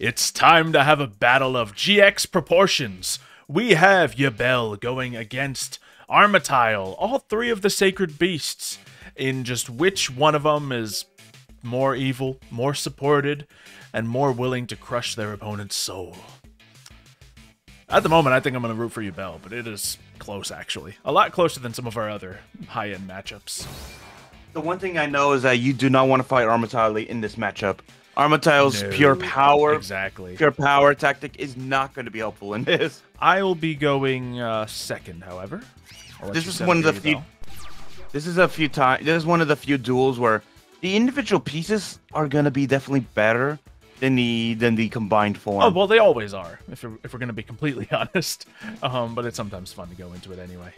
It's time to have a battle of GX proportions. We have Yubel going against Armityle, all three of the sacred beasts. In just which one of them is more evil, more supported, and more willing to crush their opponent's soul. At the moment, I think I'm going to root for Yubel, but it is close, actually. A lot closer than some of our other high-end matchups. The one thing I know is that you do not want to fight Armityle in this matchup. Armityle's No. pure power, Exactly. pure power tactic is not going to be helpful in this. I will be going uh, second, however. This is one of the few. This is a few times. This is one of the few duels where the individual pieces are going to be definitely better than the than the combined form. Oh well, they always are. If we're, if we're gonna be completely honest, um, but it's sometimes fun to go into it anyway.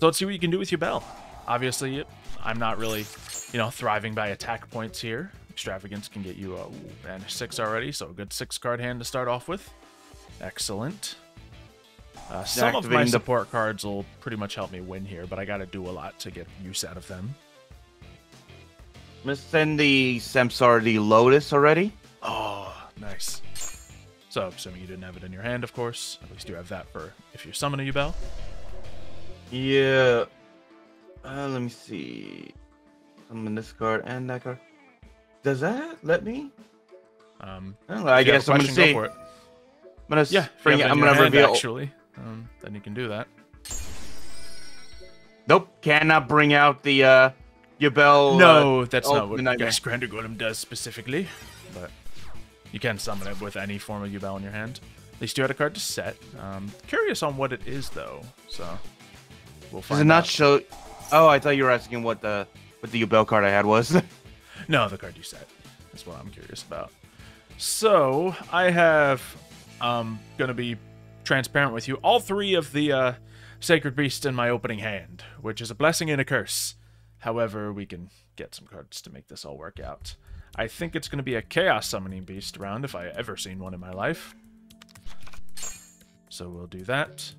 So let's see what you can do with Yubel. Obviously, I'm not really, you know, thriving by attack points here. Extravagance can get you a and six already, so a good six card hand to start off with. Excellent. Uh, some of my support cards will pretty much help me win here, but I got to do a lot to get use out of them. I'm send the Samsara D Lotus already. Oh, nice. So, assuming you didn't have it in your hand, of course. At least you have that for if you summon a Yubel. Yeah. Uh, let me see. Summon this card and that card. Does that let me? Um, I, know, I if you have guess I'm gonna see. go I'm for it. gonna Yeah, bring it. I'm gonna hand, reveal. actually. Um, then you can do that. Nope, cannot bring out the uh, Yubel. uh, no, that's oh, not what the nightmare. Grinder Golem does specifically. But you can summon it with any form of Yubel in your hand. At least you had a card to set. Um, curious on what it is though, so we'll find Does it not show? Oh, I thought you were asking what the what the Yubel card I had was. No, the card you set. That's what I'm curious about. So I have um gonna be transparent with you. All three of the uh, sacred beasts in my opening hand, which is a blessing and a curse. However, we can get some cards to make this all work out. I think it's gonna be a chaos summoning beast round if I ever seen one in my life. So we'll do that.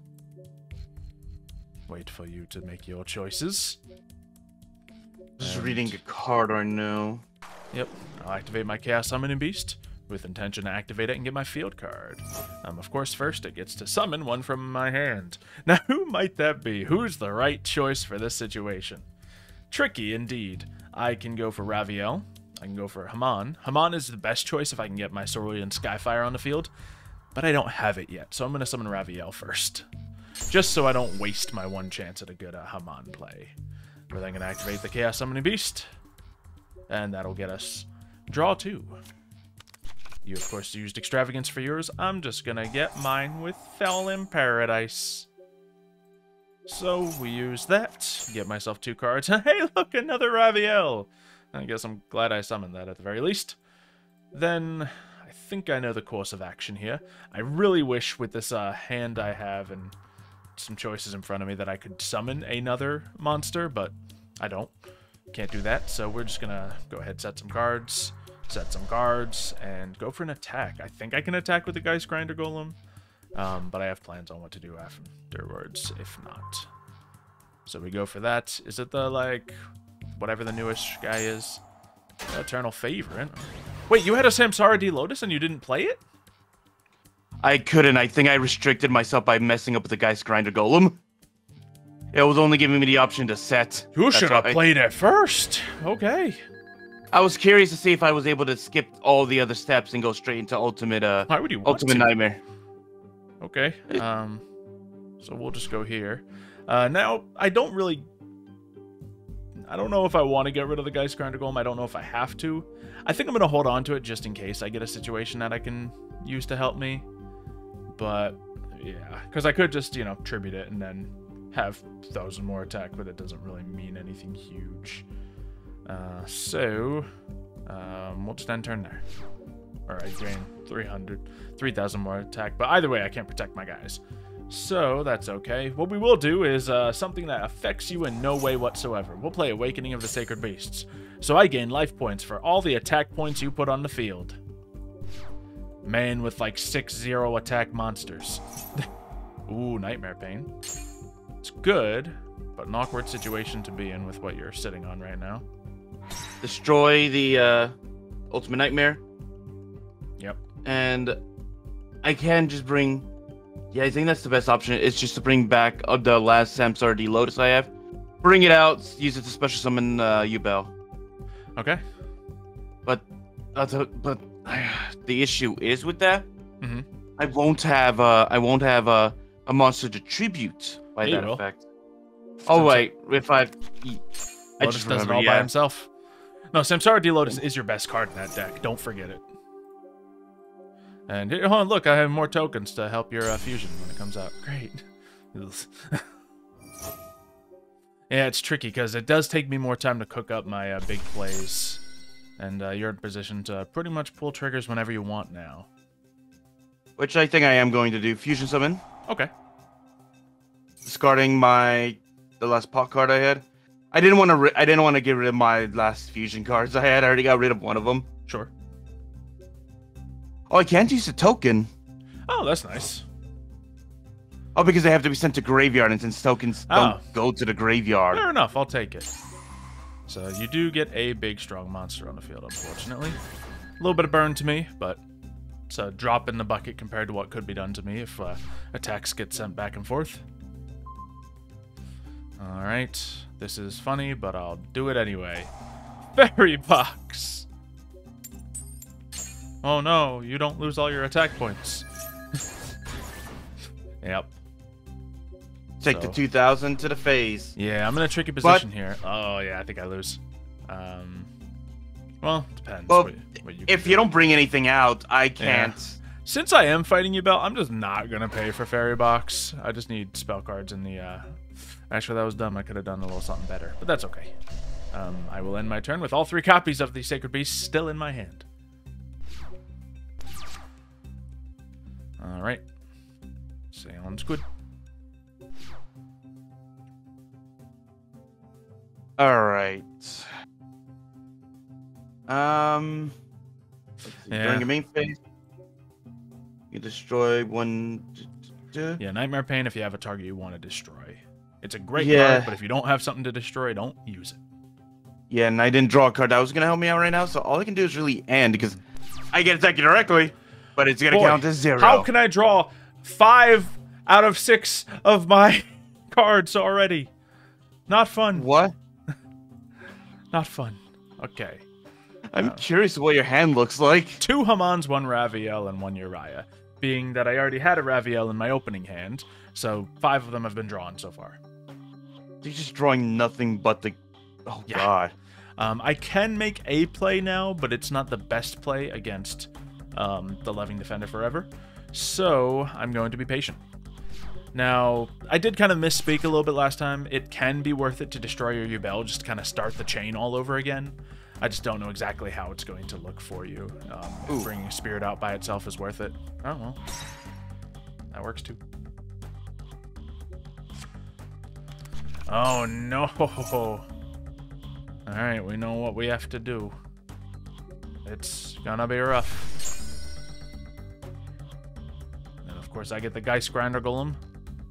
Wait for you to make your choices. Just And- reading a card right know. Yep, I'll activate my Chaos Summoning Beast with intention to activate it and get my field card. Um, of course, first it gets to summon one from my hand. Now, who might that be? Who's the right choice for this situation? Tricky indeed. I can go for Raviel. I can go for Hamon. Hamon is the best choice if I can get my Cerulean Skyfire on the field, but I don't have it yet, so I'm going to summon Raviel first. Just so I don't waste my one chance at a good uh, Hamon play. We're then going to activate the Chaos Summoning Beast, and that'll get us draw two. You, of course, used Extravagance for yours. I'm just going to get mine with Fallen Paradise. So we use that, get myself two cards. hey, look, another Raviel! I guess I'm glad I summoned that at the very least. Then I think I know the course of action here. I really wish with this uh, hand I have and some choices in front of me that I could summon another monster, but I don't. Can't do that, so we're just gonna go ahead, set some cards, set some cards, and go for an attack. I think I can attack with the Geist Grinder Golem, um, but I have plans on what to do afterwards, if not. So we go for that. Is it the, like, whatever the newish guy is? Eternal Favorite. Wait, you had a Samsara D Lotus and you didn't play it? I couldn't. I think I restricted myself by messing up with the Geist Grinder Golem. It was only giving me the option to set. You That's should have played it first. Okay. I was curious to see if I was able to skip all the other steps and go straight into ultimate uh Why would you want ultimate to? nightmare. Okay. Um, so we'll just go here. Uh, now I don't really. I don't know if I want to get rid of the Geist Grinder Golem. I don't know if I have to. I think I'm gonna hold on to it just in case I get a situation that I can use to help me. But yeah, because I could just you know tribute it and then have thousand more attack, but it doesn't really mean anything huge. Uh, so um, we'll just end turn there. I gain 300, 3,000 more attack. But either way, I can't protect my guys. So that's okay. What we will do is uh, something that affects you in no way whatsoever. We'll play Awakening of the Sacred Beasts. So I gain life points for all the attack points you put on the field. Man with like 6-0 attack monsters. Ooh, Nightmare Pain. It's good, but an awkward situation to be in with what you're sitting on right now. Destroy the uh ultimate nightmare. Yep. and I can just bring. Yeah, I think that's the best option. It's just to bring back uh, the last Samsara D Lotus I have. Bring it out, use it to special summon uh, Yubel. Okay. But, uh, the, but the issue is with that. Mhm. I won't have uh, I won't have uh, a monster to tribute by Yeah, that will. effect. Oh wait, if I, I Lotus just does it all by himself. No, Samsara D Lotus is your best card in that deck. Don't forget it. And here, on, look, I have more tokens to help your uh, fusion when it comes out. Great. yeah, it's tricky because it does take me more time to cook up my uh, big plays. And uh, you're in position to pretty much pull triggers whenever you want now. Which I think I am going to do. Fusion summon, Okay. discarding my the last pot card I had. I didn't want to. I didn't want to get rid of my last fusion cards I had. I already got rid of one of them. Sure. Oh, I can't use the token. Oh, that's nice. Oh, because they have to be sent to graveyard, and since tokens Oh. don't go to the graveyard. Fair enough, I'll take it. So you do get a big, strong monster on the field, unfortunately. A little bit of burn to me, but it's a drop in the bucket compared to what could be done to me if uh, attacks get sent back and forth. Alright, this is funny, but I'll do it anyway. Fairy Box! Oh no, you don't lose all your attack points. yep. Take the 2000 to the phase. Yeah, I'm in a tricky position here. Oh yeah, I think I lose. Um, well, depends. Well, what, what you If you do. don't bring anything out, I can't. since I am fighting Yubel, I'm just not gonna pay for fairy box. I just need spell cards in the. uh... Actually, that was dumb. I could have done a little something better, but that's okay. Um, I will end my turn with all three copies of the sacred beast still in my hand. All right, sounds good. All right. Um. Yeah. During your main phase, you destroy one. Yeah, Nightmare Pain if you have a target you want to destroy. It's a great Yeah. card, but if you don't have something to destroy, don't use it. Yeah, and I didn't draw a card that was gonna help me out right now, so all I can do is really end because I get attacked directly, but it's gonna Boy, count as zero. How can I draw five out of six of my cards already? Not fun. What? Not fun. Okay. I'm curious what your hand looks like. Two Hamons, one Raviel, and one Uria. Being that I already had a Raviel in my opening hand, so five of them have been drawn so far. You're just drawing nothing but the. Oh Yeah. God. Um, I can make a play now, but it's not the best play against um, the Loving Defender Forever. So I'm going to be patient. Now, I did kind of misspeak a little bit last time. It can be worth it to destroy your Yubel, just to kind of start the chain all over again. I just don't know exactly how it's going to look for you. Um, bringing Spirit out by itself is worth it. Oh, well. That works too. Oh, no. Alright, we know what we have to do. It's gonna be rough. And of course, I get the Geist Grinder Golem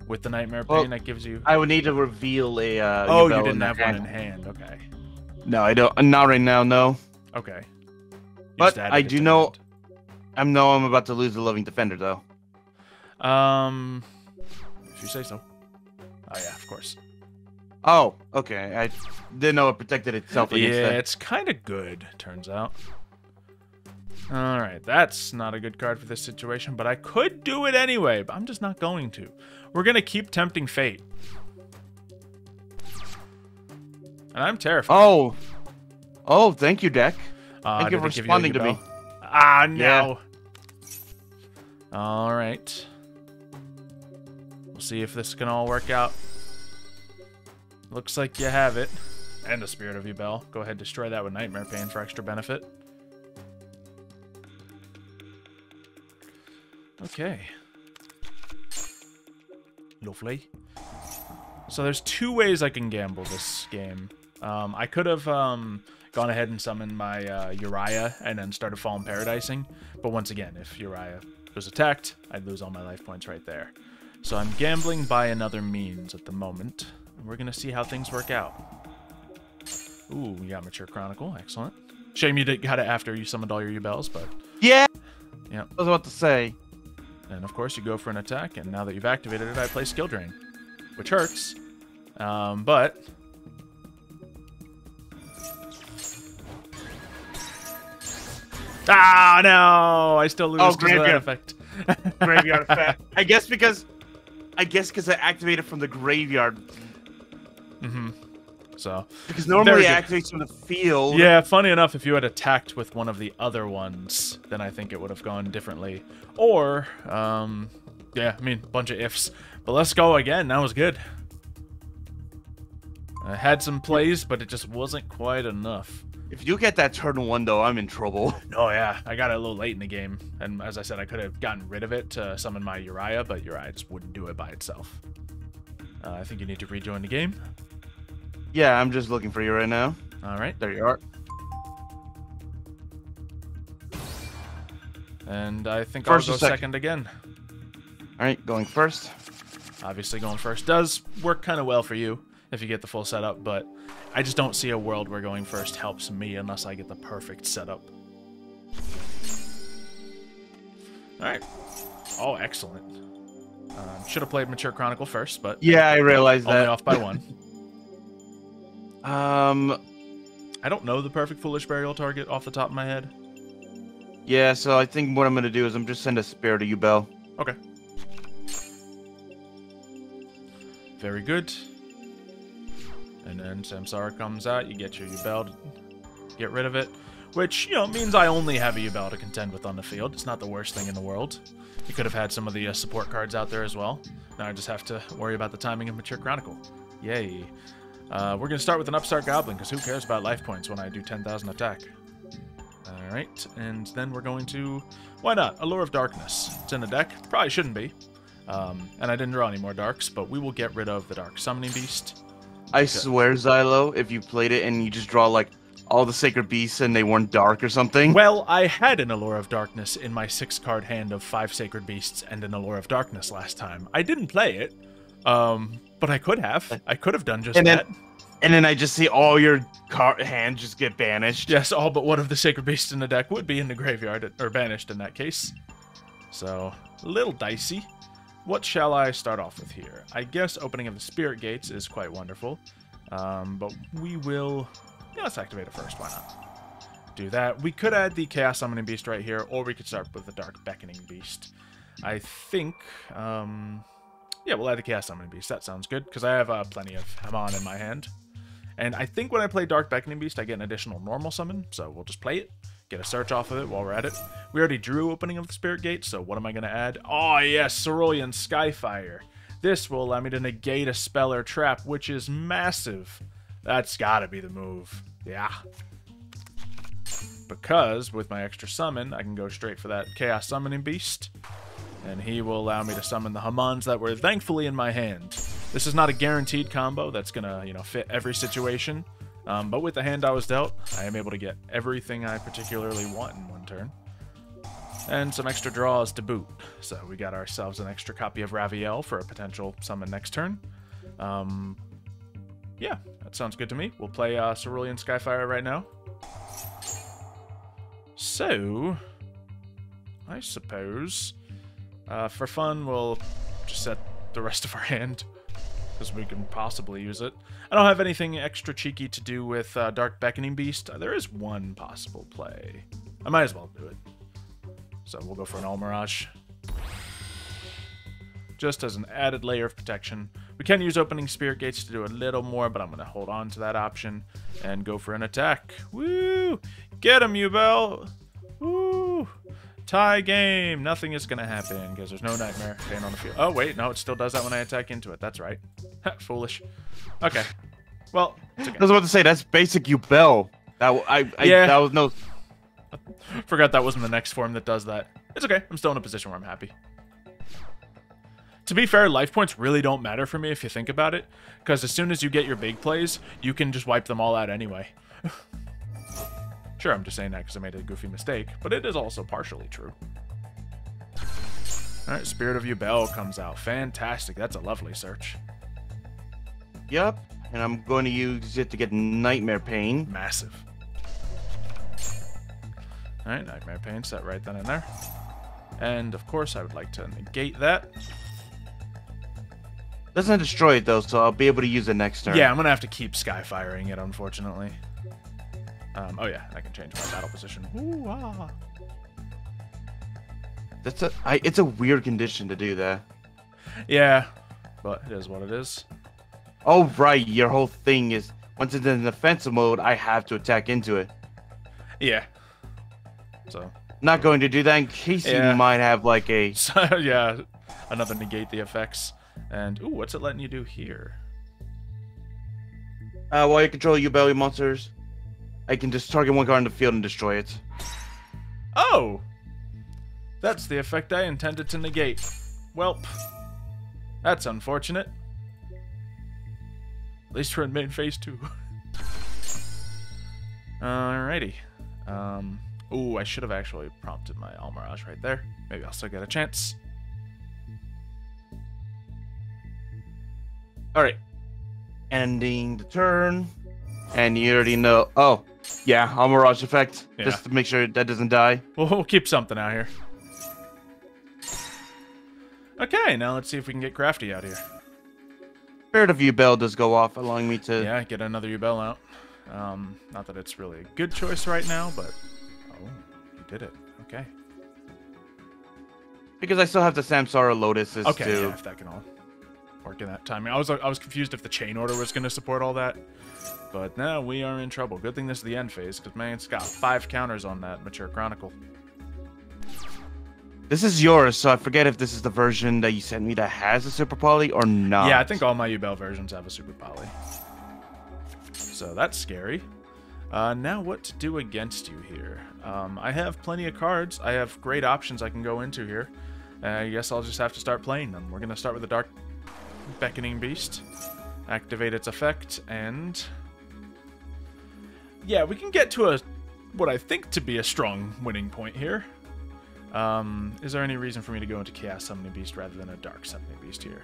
with the Nightmare Pain Well, that gives you. I would need to reveal a. Uh, oh, you didn't the have one in hand. Okay. No, I don't. Not right now. No. Okay. You But I do know- I know I'm about to lose the loving defender though. Um, if you say so. Oh yeah, of course. Oh, okay. I didn't know it protected itself Yeah, against that. it's kind of good, turns out. All right, that's not a good card for this situation, but I could do it anyway, but I'm just not going to. We're going to keep tempting fate. And I'm terrified. Oh. Oh, thank you, deck. Uh, thank you for it give a responding to me. Ah, no. Yeah. All right. We'll see if this can all work out. Looks like you have it. And a Spirit of Yubel. Go ahead, destroy that with Nightmare Pain for extra benefit. Okay. Lovely. So there's two ways I can gamble this game. Um, I could have um, gone ahead and summoned my uh, Uria and then started Fallen Paradising. But once again, if Uria was attacked, I'd lose all my life points right there. So I'm gambling by another means at the moment. We're going to see how things work out. Ooh, we got Mature Chronicle. Excellent. Shame you did, got it after you summoned all your Yubels, but Yeah. Yep. I was about to say. And of course, you go for an attack, and now that you've activated it, I play Skill Drain, which hurts. Um, but ah no, I still lose Oh, graveyard. effect. Graveyard effect. I guess because, I guess because I activated from the graveyard. hmm So Because normally it activates from the field. yeah, funny enough, if you had attacked with one of the other ones, then I think it would have gone differently. Or, um, yeah, I mean, bunch of ifs. But let's go again. That was good. I had some plays, but it just wasn't quite enough. If you get that turn one though, I'm in trouble. Oh yeah, I got it a little late in the game, and as I said, I could have gotten rid of it to summon my Uria, but Uria just wouldn't do it by itself. Uh, I think you need to rejoin the game. Yeah, I'm just looking for you right now. All right, There you are. and I think First I'll go second? second again. All right, going first. Obviously, going first does work kind of well for you if you get the full setup, but I just don't see a world where going first helps me unless I get the perfect setup. All right. Oh, excellent. Um, should have played Mature Chronicle first, but Yeah, I realized only that. off by one. Um, I don't know the perfect Foolish Burial target off the top of my head. yeah. So I think what I'm gonna do is I'm just send a spare to Yubel. Okay. Very good. And then Samsara comes out, you get your Yubel to get rid of it. Which, you know, means I only have a Yubel to contend with on the field. It's not the worst thing in the world. You could have had some of the uh, support cards out there as well. Now I just have to worry about the timing of Mature Chronicle. Yay. Uh, we're going to start with an Upstart Goblin, because who cares about life points when I do 10,000 attack? Alright, and then we're going to... Why not? Allure of Darkness. It's in the deck. Probably shouldn't be. Um, and I didn't draw any more darks, but we will get rid of the Dark Summoning Beast. I swear, Xylo, if you played it and you just draw like all the sacred beasts and they weren't dark or something. Well, I had an Allure of Darkness in my six card hand of five Sacred Beasts and an Allure of Darkness last time. I didn't play it, um, but I could have. I could have done just And then- that. and then I just see all your car- hands just get banished. Yes, all but one of the Sacred Beasts in the deck would be in the graveyard, or banished in that case. So, a little dicey. What shall I start off with here? I guess opening of the Spirit Gates is quite wonderful. Um, but we will... Yeah, let's activate it first, why not? Do that. We could add the Chaos Summoning Beast right here, or we could start with the Dark Beckoning Beast. I think... Um, yeah, we'll add the Chaos Summoning Beast. That sounds good, because I have uh, plenty of Hamon in my hand. And I think when I play Dark Beckoning Beast, I get an additional normal summon, so we'll just play it, get a search off of it while we're at it. We already drew Opening of the Spirit Gate, so what am I going to add? Oh, yes, Cerulean Skyfire. This will allow me to negate a spell or trap, which is massive. That's gotta be the move. Yeah. Because with my extra summon, I can go straight for that Chaos Summoning Beast. And he will allow me to summon the Hamons that were thankfully in my hand. This is not a guaranteed combo that's gonna, you know, fit every situation. Um, but with the hand I was dealt, I am able to get everything I particularly want in one turn. And some extra draws to boot. So we got ourselves an extra copy of Raviel for a potential summon next turn. Um, yeah, that sounds good to me. We'll play uh, Cerulean Skyfire right now. So, I suppose, uh, for fun, we'll just set the rest of our hand because we can possibly use it. I don't have anything extra cheeky to do with uh, Dark Beckoning Beast. There is one possible play. I might as well do it. So we'll go for an Almiraj. Just as an added layer of protection. We can use opening Spirit Gates to do a little more, but I'm going to hold on to that option and go for an attack. Woo! Get him, Yubel! Woo! Tie game! Nothing is going to happen because there's no Nightmare Pain on the field. Oh, wait, no, it still does that when I attack into it. That's right. Foolish. Okay. Well, it's okay. I was about to say that's basic Yubel. That w- I, I Yeah. that was no. Forgot that wasn't the next form that does that. It's okay. I'm still in a position where I'm happy. To be fair, life points really don't matter for me if you think about it, because as soon as you get your big plays, you can just wipe them all out anyway. sure, I'm just saying that because I made a goofy mistake, but it is also partially true. Alright, Spirit of Yubel comes out. Fantastic. That's a lovely search. Yup. And I'm going to use it to get nightmare pain. Massive. Alright, Nightmare Pain set right then and there. And of course, I would like to negate that. Doesn't destroy it though, so I'll be able to use it next turn. Yeah, I'm gonna have to keep skyfiring it, unfortunately. Um, oh yeah, I can change my battle position. Ooh, ah. That's a. I, it's a weird condition to do that. Yeah, but it is what it is. Oh right, your whole thing is once it's in defensive mode, I have to attack into it. Yeah. So, Not going to do that in case Yeah. you might have like a. so yeah, another negate the effects. And ooh, what's it letting you do here? Uh, while you control your belly monsters, I can just target one card in the field and destroy it. Oh! That's the effect I intended to negate. Welp. That's unfortunate. At least we're in main phase two. Alrighty. Um, ooh, I should have actually prompted my Almiraj right there. Maybe I'll still get a chance. Alright. Ending the turn. And you already know. Oh, yeah, a Mirage effect. Yeah. Just to make sure that doesn't die. We'll, we'll keep something out here. Okay, now let's see if we can get crafty out here. Spirit of Yubel does go off, allowing me to. Yeah, get another Yubel out. Um, not that it's really a good choice right now, but oh, you did it. Okay. Because I still have the Samsara Lotuses Okay, too. yeah, if that can all work in that timing. I was I was confused if the chain order was going to support all that, but now we are in trouble. Good thing this is the end phase, because man, it's got five counters on that mature chronicle. This is yours, so I forget if this is the version that you sent me that has a Super Poly or not. Yeah, I think all my Yubel versions have a super poly. So that's scary. Uh, now what to do against you here? Um, I have plenty of cards. I have great options I can go into here. Uh, I guess I'll just have to start playing them. We're going to start with the Dark Beckoning Beast. Activate its effect, and... Yeah, we can get to a what I think to be a strong winning point here. Um, is there any reason for me to go into Chaos Summoning Beast rather than a Dark Summoning Beast here?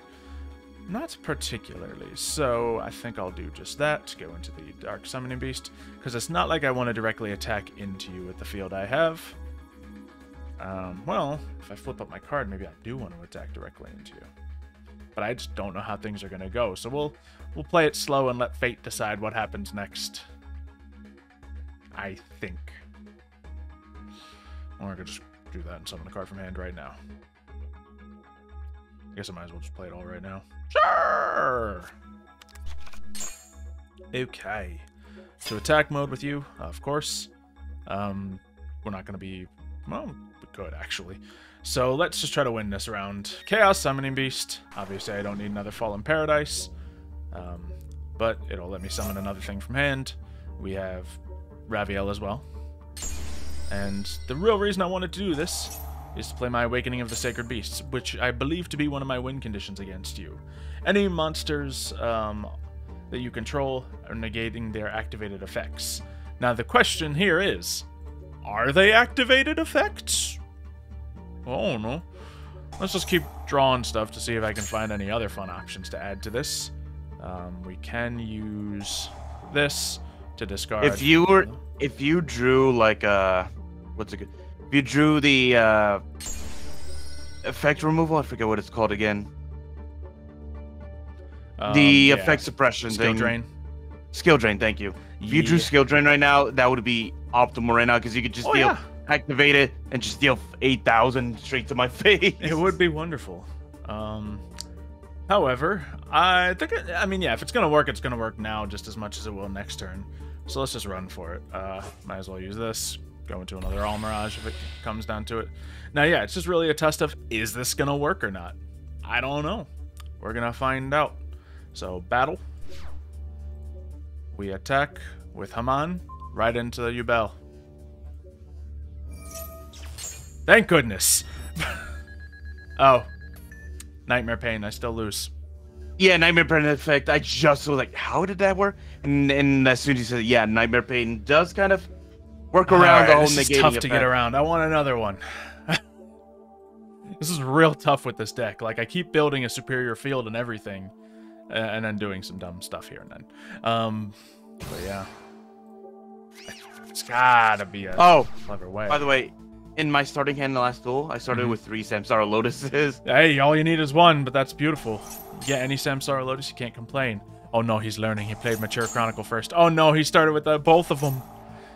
Not particularly, so I think I'll do just that, go into the Dark Summoning Beast, because it's not like I want to directly attack into you with the field I have. Um, well, if I flip up my card, maybe I do want to attack directly into you. But I just don't know how things are going to go, so we'll we'll play it slow and let fate decide what happens next. I think. Or I could just do that and summon a card from hand right now. I guess I might as well just play it all right now. Sure. Okay. To attack mode with you, of course. Um, we're not going to be... Well, we could, actually. So let's just try to win this round. Chaos Summoning Beast. Obviously, I don't need another Fallen Paradise. Um, but it'll let me summon another thing from hand. We have Raviel as well. And the real reason I wanted to do this is to play my Awakening of the Sacred Beasts, which I believe to be one of my win conditions against you. Any monsters um, that you control are negating their activated effects. Now, the question here is are they activated effects? Oh, no. Let's just keep drawing stuff to see if I can find any other fun options to add to this. Um, we can use this to discard. If you were, if you drew like a, what's it? good- If you drew the uh, effect removal, I forget what it's called again. Um, the yeah, effect suppression skill thing. drain. Skill drain. Thank you. If you drew skill drain right now, that would be optimal right now because you could just Oh, deal, yeah. activate it, and just deal eight thousand straight to my face. It would be wonderful. Um, however, I think, I mean, yeah, if it's going to work, it's going to work now just as much as it will next turn. So let's just run for it. Uh, might as well use this. Go into another Almiraj if it comes down to it. Now, yeah, it's just really a test of is this going to work or not? I don't know. We're going to find out. So, battle. We attack with Hamon right into the Yubel. Thank goodness. oh. Nightmare Pain, I still lose. Yeah, Nightmare Pain effect. I just was like, how did that work? And and as soon as you said, yeah, Nightmare Pain does kind of work around Alright, the whole this is negating tough to get around. I want another one. this is real tough with this deck. Like, I keep building a superior field and everything, and then doing some dumb stuff here and then. Um, but yeah. It's gotta be a Oh, clever way. by the way, in my starting hand in the last duel, I started Mhm. with three Samsara Lotuses. Hey, all you need is one, but that's beautiful. Get any Samsara Lotus, you can't complain. Oh no, he's learning. He played Mature Chronicle first. Oh no, he started with uh, both of them.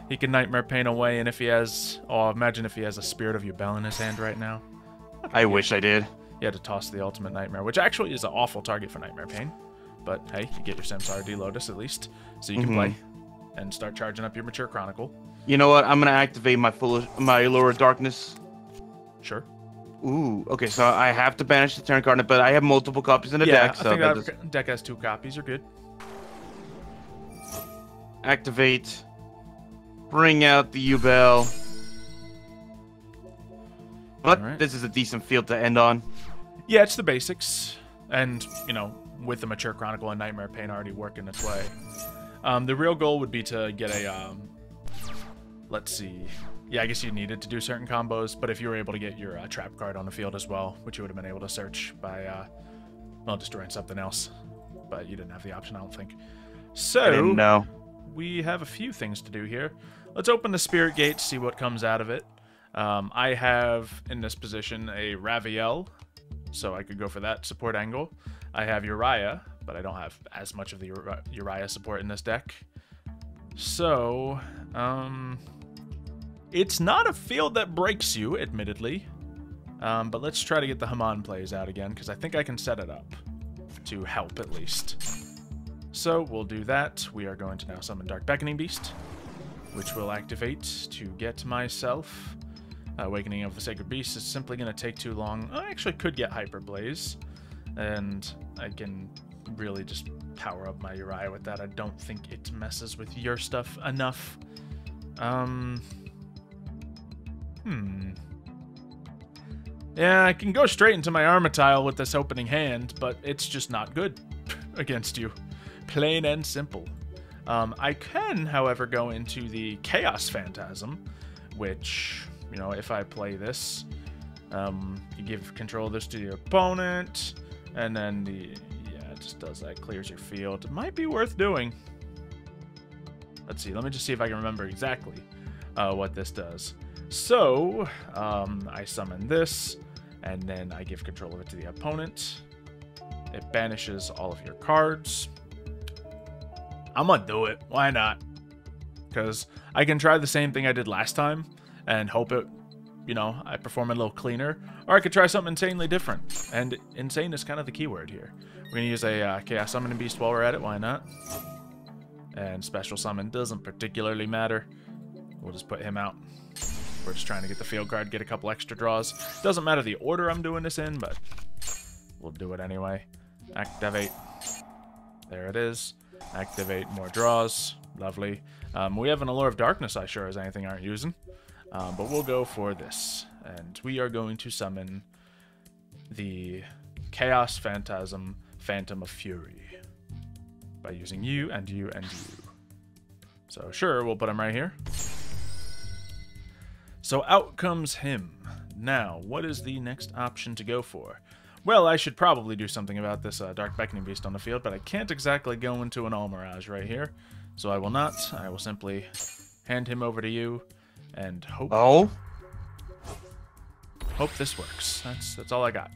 He can Nightmare Pain away, and if he has... Oh, imagine if he has a Spirit of Yubel in his hand right now. I wish I did. He had to toss the Ultimate Nightmare, which actually is an awful target for Nightmare Pain. But hey, you get your Samsara D Lotus at least, so you can Mhm. play and start charging up your Mature Chronicle. You know what? I'm gonna activate my full my of Darkness. Sure. Ooh, okay, so I have to banish the turn card, but I have multiple copies in the yeah, deck, I so think that does- deck has two copies. You're good. activate. Bring out the Yubel. But Alright. this is a decent field to end on. Yeah, it's the basics, and you know, with the Mature Chronicle and Nightmare Pain already working its way. Um, the real goal would be to get a, um, let's see, yeah, I guess you needed to do certain combos, but if you were able to get your uh, trap card on the field as well, which you would have been able to search by, uh, well, destroying something else, but you didn't have the option, I don't think. So know. we have a few things to do here. Let's open the Spirit Gate, see what comes out of it. Um, I have in this position a Raviel, so I could go for that support angle. I have Uria, but I don't have as much of the Uria support in this deck. So, um, it's not a field that breaks you, admittedly. Um, but let's try to get the Hamon plays out again, because I think I can set it up to help at least. So we'll do that. We are going to now summon Dark Beckoning Beast, which will activate to get myself. Awakening of the Sacred Beast is simply going to take too long. I actually could get Hyper Blaze, and I can really just power up my Uria with that. I don't think it messes with your stuff enough. Um. Hmm. Yeah, I can go straight into my Armityle with this opening hand, but it's just not good against you. Plain and simple. Um, I can, however, go into the Chaos Phantasm, which, you know, if I play this, um, you give control of this to your opponent, and then the, yeah, it just does that, clears your field. It might be worth doing. Let's see, let me just see if I can remember exactly uh, what this does. So, um, I summon this, and then I give control of it to the opponent. It banishes all of your cards. I'm gonna do it. Why not? Because I can try the same thing I did last time and hope it, you know, I perform a little cleaner. Or I could try something insanely different. And insane is kind of the keyword here. We're gonna use a uh, Chaos Summoning Beast while we're at it. Why not? And Special Summon doesn't particularly matter. We'll just put him out. We're just trying to get the field card, get a couple extra draws. Doesn't matter the order I'm doing this in, but we'll do it anyway. Activate. There it is. Activate more draws. Lovely. Um, we have an Allure of Darkness, I sure as anything aren't using. Um, but we'll go for this. And we are going to summon the Chaos Phantasm Phantom of Fury by using you and you and you. So sure, we'll put him right here. So out comes him. Now, what is the next option to go for? Well, I should probably do something about this uh, Dark Beckoning Beast on the field, but I can't exactly go into an Almiraj right here. So I will not. I will simply hand him over to you and hope Oh, hope this works. That's that's all I got.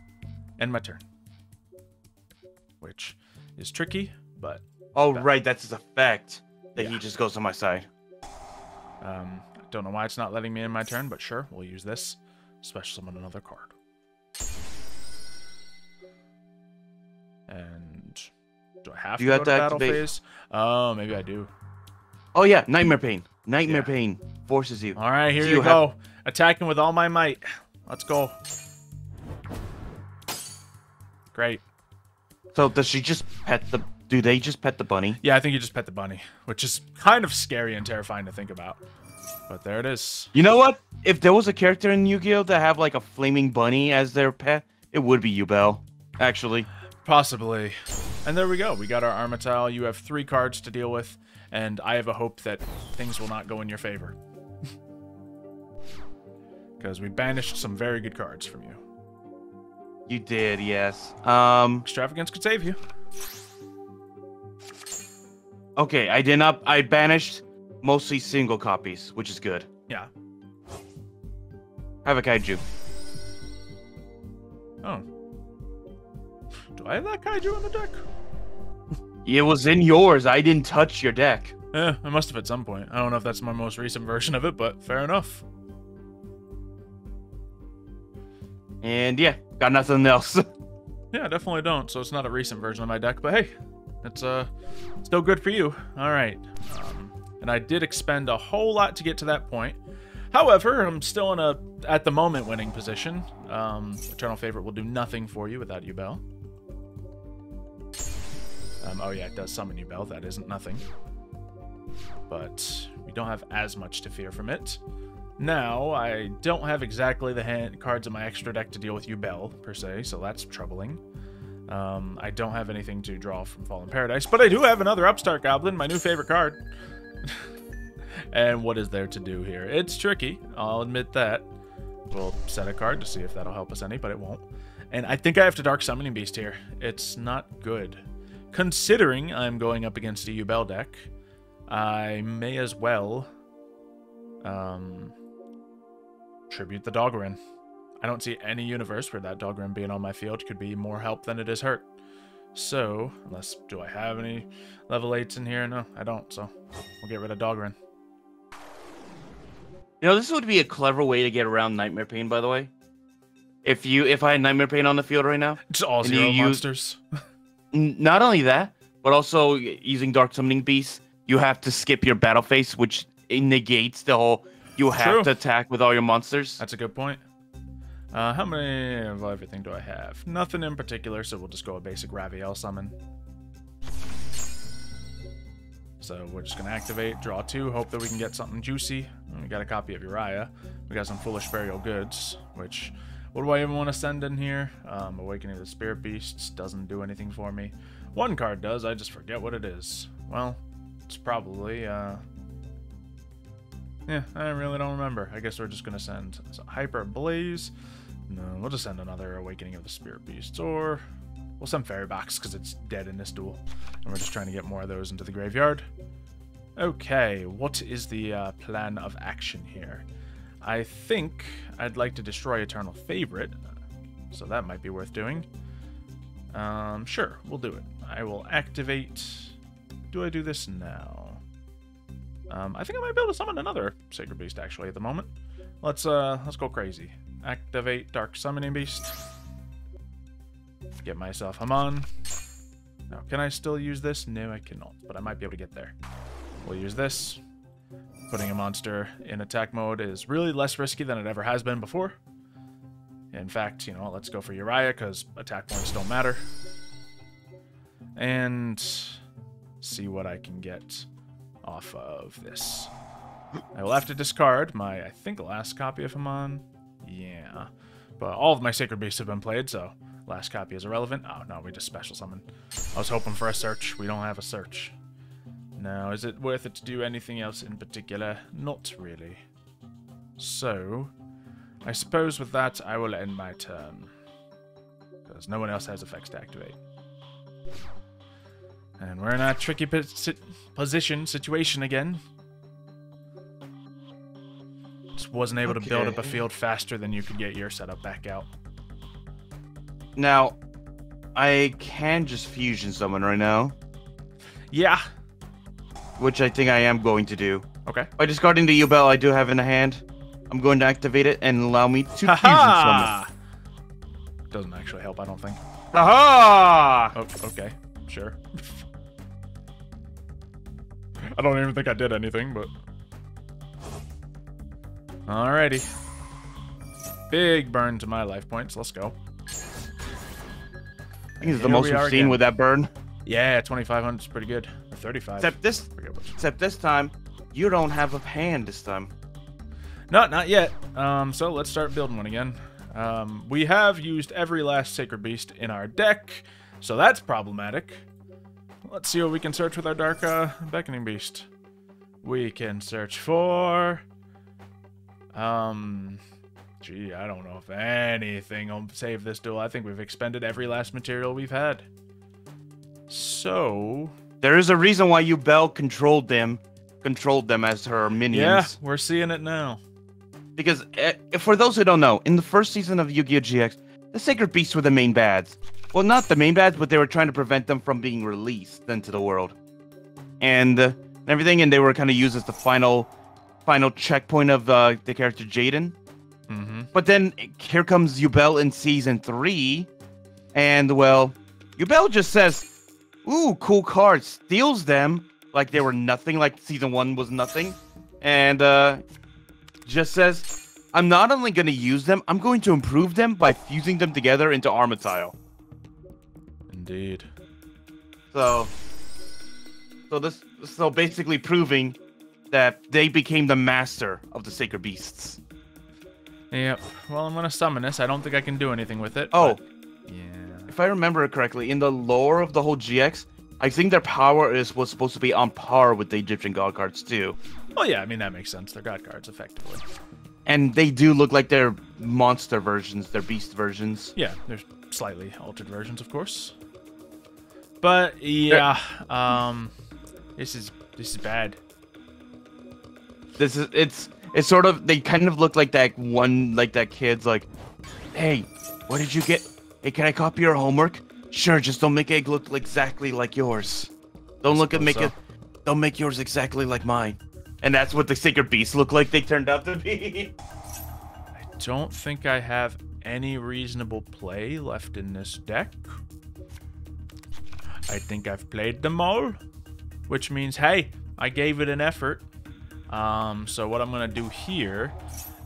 End my turn. Which is tricky, but oh, right, that's his effect. That he just goes on my side. um, don't know why it's not letting me in my turn, but sure, we'll use this. Special summon another card. And do I have You to go to battle activate- phase? Oh, maybe I do. Oh yeah, Nightmare Pain. Nightmare Yeah. Pain forces you. All right, here So you, you go. Attacking with all my might. Let's go. Great. So does she just pet the? Do they just pet the bunny? Yeah, I think you just pet the bunny, which is kind of scary and terrifying to think about. But there it is. You know what? If there was a character in Yu-Gi-Oh that have like a flaming bunny as their pet, it would be Yubel. Actually, Possibly. And there we go. We got our Armityle. You have three cards to deal with, and I have a hope that things will not go in your favor. Because we banished some very good cards from you. you did. Yes. Um. Extravagance could save you. Okay, I did not. I banished mostly single copies, which is good. Yeah. Have a kaiju. Oh. Do I have that kaiju on the deck? It was in yours. I didn't touch your deck. Yeah, I must have at some point. I don't know if that's my most recent version of it, but fair enough. And yeah, got nothing else. Yeah, definitely don't. So it's not a recent version of my deck, but hey, it's uh still good for you. All right. Um, and I did expend a whole lot to get to that point. However, I'm still in a at the moment winning position. Um, Eternal Favorite will do nothing for you without Yubel. Um, oh yeah, it does summon Yubel. That isn't nothing. But we don't have as much to fear from it. Now, I don't have exactly the hand cards in my extra deck to deal with Yubel, per se, so that's troubling. Um, I don't have anything to draw from Fallen Paradise, but I do have another Upstart Goblin, my new favorite card. and what is there to do here? It's tricky, I'll admit that. We'll set a card to see if that'll help us any, but it won't. And I think I have to Dark Summoning Beast here. It's not good. Considering I'm going up against a Yubel deck, I may as well um, tribute the Dogoran. I don't see any universe where that Dogoran being on my field could be more help than it is hurt. So, unless, do I have any level 8s in here? No, I don't, so we'll get rid of Dogoran. You know, this would be a clever way to get around Nightmare Pain, by the way. If you, if I had Nightmare Pain on the field right now, Just all zero you monsters. N- not only that, but also using Dark Summoning Beast, you have to skip your battle phase, which negates the whole. You have True. to attack with all your monsters. That's a good point. Uh, how many of everything do I have? Nothing in particular, so we'll just go a basic Raviel summon. So we're just gonna activate, draw two, hope that we can get something juicy. We got a copy of Uria. We got some foolish burial goods, which what do I even want to send in here? Um, Awakening of the Spirit Beasts doesn't do anything for me. One card does, I just forget what it is. Well, it's probably uh yeah, I really don't remember. I guess we're just gonna send Hyper Blaze. No, we'll just send another Awakening of the Spirit Beasts, or we'll send Fairy Box because it's dead in this duel, and we're just trying to get more of those into the graveyard. Okay, what is the uh, plan of action here? I think I'd like to destroy Eternal Favorite, so that might be worth doing. Um, sure, we'll do it. I will activate. Do I do this now? Um, I think I might be able to summon another Sacred Beast actually at the moment. Let's uh let's go crazy. Activate Dark Summoning Beast. Get myself Hamon. Now, can I still use this? No, I cannot, but I might be able to get there. We'll use this. Putting a monster in attack mode is really less risky than it ever has been before. In fact, you know, let's go for Uria because attack points don't matter. And see what I can get off of this. I will have to discard my, I think, last copy of Hamon. Yeah. But all of my Sacred Beasts have been played, so last copy is irrelevant. Oh, no, we just special summon. I was hoping for a search. We don't have a search. Now, is it worth it to do anything else in particular? Not really. So, I suppose with that, I will end my turn. Because no one else has effects to activate. And we're in a tricky position, situation again. Wasn't able to build up a field faster than you could get your setup back out. Now, I can just fusion summon right now, Yeah. which I think I am going to do. Okay. By discarding the Yubel I do have in the hand, I'm going to activate it and allow me to fusion summon. Doesn't actually help, I don't think. Aha! Oh, okay. Sure. I don't even think I did anything, but. Alrighty. Big burn to my life points. Let's go. I think it's the most we we've seen again. with that burn. Yeah, 2,500 is pretty good. Or 35. Except this, except this time, you don't have a hand this time. No, not yet. Um, so let's start building one again. Um, we have used every last Sacred Beast in our deck, so that's problematic. Let's see what we can search with our Dark uh, Beckoning Beast. We can search for... Um... Gee, I don't know if anything will save this duel. I think we've expended every last material we've had. So... There is a reason why Yubel controlled them, controlled them as her minions. Yeah, we're seeing it now. because uh, for those who don't know, in the first season of Yu-Gi-Oh GX, the Sacred Beasts were the main bads. Well, not the main bads, but they were trying to prevent them from being released into the world, and uh, everything. And they were kind of used as the final, final checkpoint of uh, the character Jaden. Mm-hmm. But then here comes Yubel in season three, and well, Yubel just says, "Ooh, cool cards," steals them like they were nothing, like season one was nothing, and uh, just says, "I'm not only going to use them, I'm going to improve them by fusing them together into Armityle." Indeed. So, so this, so basically proving that they became the master of the sacred beasts. Yep. Well, I'm gonna summon this. I don't think I can do anything with it. Oh, but- yeah. if I remember it correctly, in the lore of the whole GX, I think their power is was supposed to be on par with the Egyptian god cards too, Well, yeah. I mean that makes sense. They're god cards, effectively. and they do look like they're monster versions, they're beast versions. Yeah. There's slightly altered versions, of course. But yeah. Um. This is this is bad. This is it's it's sort of they kind of look like that one like that kid's like, hey, what did you get? Hey, can I copy your homework? Sure, just don't make it look exactly like yours. Don't look at make so. it. Don't make yours exactly like mine. And that's what the sacred beasts look like. They turned out to be. I don't think I have any reasonable play left in this deck. I think I've played them all, which means, hey, I gave it an effort. Um, so what I'm gonna do here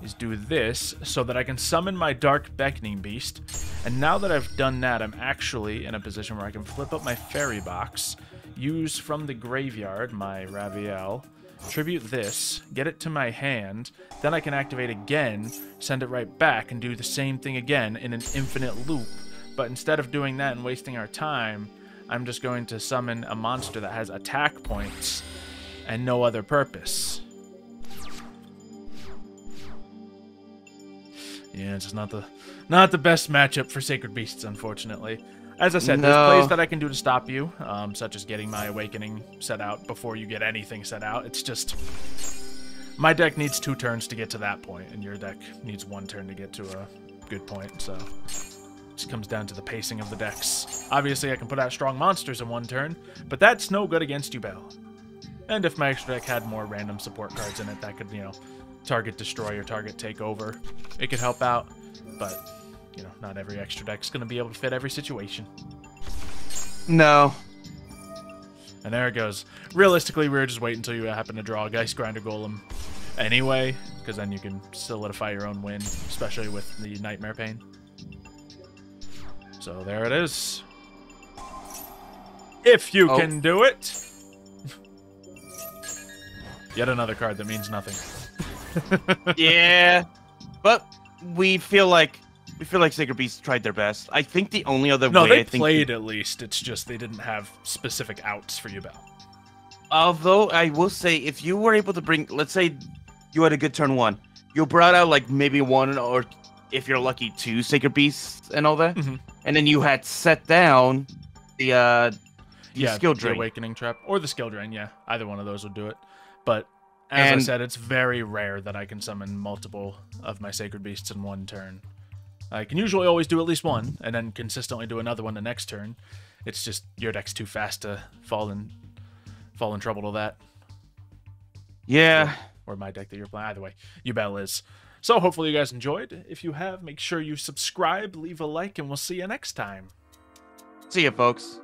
is do this so that I can summon my Dark Beckoning Beast. And now that I've done that, I'm actually in a position where I can flip up my Fairy Box, use from the graveyard my Raviel, tribute this, get it to my hand, then I can activate again, send it right back, and do the same thing again in an infinite loop. But instead of doing that and wasting our time, I'm just going to summon a monster that has attack points and no other purpose. Yeah, it's just not the not the best matchup for Sacred Beasts, unfortunately. As I said, No. there's plays that I can do to stop you, um, such as getting my Awakening set out before you get anything set out. It's just my deck needs two turns to get to that point, and your deck needs one turn to get to a good point. So it just comes down to the pacing of the decks. Obviously, I can put out strong monsters in one turn, but that's no good against Yubel. And if my extra deck had more random support cards in it, that could, you know, target destroy or target take over. It could help out, but you know, not every extra deck's gonna be able to fit every situation. No. And there it goes. Realistically, we were just waiting until you happen to draw a Geist Grinder Golem anyway, because then you can solidify your own win, especially with the Nightmare Pain. So there it is. If you Oh. can do it. Yet another card that means nothing. Yeah, but we feel like we feel like Sacred Beasts tried their best. I think the only other No, way they I think played at least. It's just they didn't have specific outs for Yubel. Although I will say, if you were able to bring, let's say, you had a good turn one, you brought out like maybe one or, if you're lucky, two Sacred Beasts and all that, Mhm. and then you had set down the uh, the yeah, skill the drain. awakening trap or the skill drain. Yeah, either one of those would do it. But as I said, it's very rare that I can summon multiple of my sacred beasts in one turn. I can usually always do at least one, and then consistently do another one the next turn. It's just your deck's too fast to fall in fall in trouble to that, Yeah, or my deck that you're playing. Either way, Yubel is. So hopefully you guys enjoyed. If you have, make sure you subscribe, leave a like, and we'll see you next time. see ya, folks.